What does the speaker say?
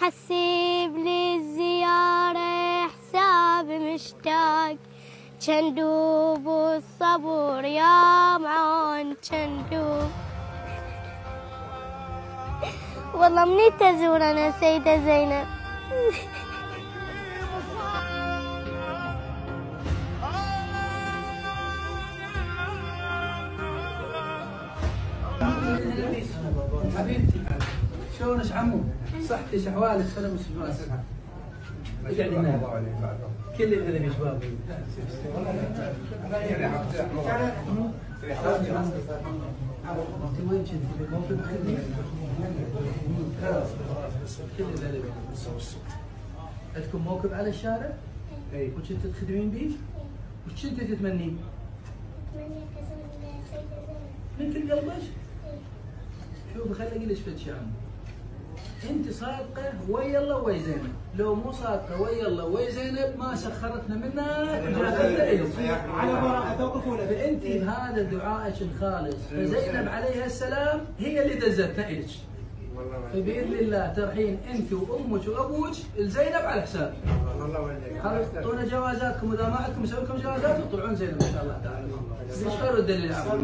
حسب لي الزيارة حساب مشتاق. شندوب الصبر يا معان شندوب والله مني تزورنا سيدة زينب. حبيبتي. شلونك عمو؟ صحتك احوالك سلام وسلام اقعد هنا كل الهدف يا شباب انت وين كنت؟ عندكم موقف على الشارع؟ اي وكنت تخدمين بيه؟ وش كنت تتمنين؟ من كل قلبك؟ شوفي خلي أقول لك فد شيء انت صادقة؟ ويا الله ويا زينب. لو مو صادقة ويا الله ويا زينب ما سخرتنا منك. على براءة توقف ولا فأنت بهذا دعائك الخالص فزينب عليها السلام هي اللي دزتنا الك فبإذن الله ترحين أنت وأمك وأبوك لزينب على حسابي خلاص اعطونا جوازاتكم. وإذا ما عندكم نسوي لكم جوازات وتطلعون زينب إن شاء الله تعالى. إيش الدليل؟